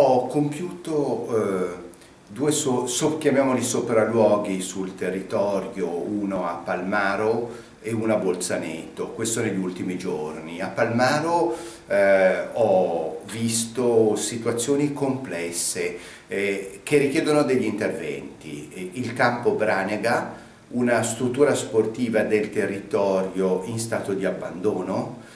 Ho compiuto eh, due, so, so, chiamiamoli sopralluoghi sul territorio, uno a Palmaro e uno a Bolzaneto, questo negli ultimi giorni. A Palmaro eh, ho visto situazioni complesse eh, che richiedono degli interventi. Il campo Branega, una struttura sportiva del territorio in stato di abbandono,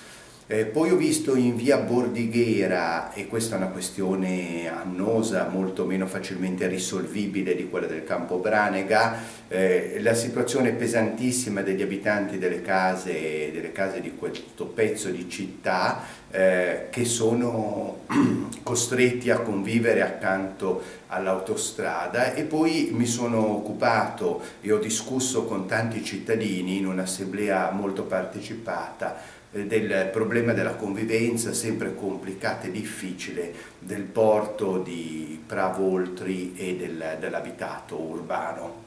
eh, poi ho visto in via Bordighera, e questa è una questione annosa, molto meno facilmente risolvibile di quella del campo Branega, eh, la situazione pesantissima degli abitanti delle case, delle case di questo pezzo di città eh, che sono costretti a convivere accanto all'autostrada. E poi mi sono occupato e ho discusso con tanti cittadini in un'assemblea molto partecipata del problema della convivenza sempre complicata e difficile del porto di Pravoltri e del, dell'abitato urbano.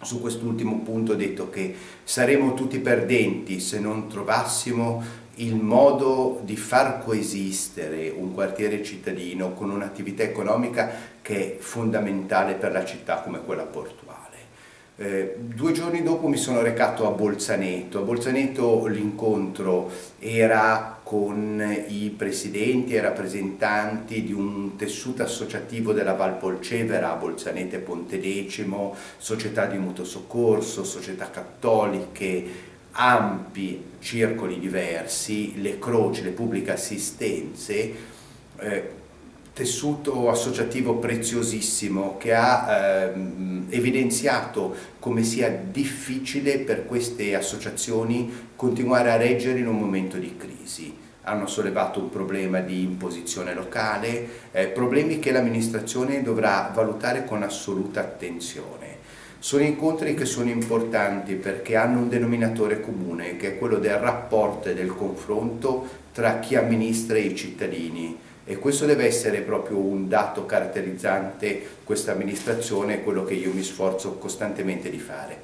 Su quest'ultimo punto ho detto che saremmo tutti perdenti se non trovassimo il modo di far coesistere un quartiere cittadino con un'attività economica che è fondamentale per la città come quella portuale. Eh, due giorni dopo mi sono recato a Bolzaneto. A Bolzaneto l'incontro era con i presidenti e rappresentanti di un tessuto associativo della Valpolcevera, Bolzaneto e Pontedecimo, società di mutuo soccorso, società cattoliche, ampi circoli diversi, le croci, le pubbliche assistenze, eh, tessuto associativo preziosissimo che ha ehm, evidenziato come sia difficile per queste associazioni continuare a reggere in un momento di crisi. Hanno sollevato un problema di imposizione locale, eh, problemi che l'amministrazione dovrà valutare con assoluta attenzione. Sono incontri che sono importanti perché hanno un denominatore comune che è quello del rapporto e del confronto tra chi amministra e i cittadini e questo deve essere proprio un dato caratterizzante questa amministrazione, quello che io mi sforzo costantemente di fare.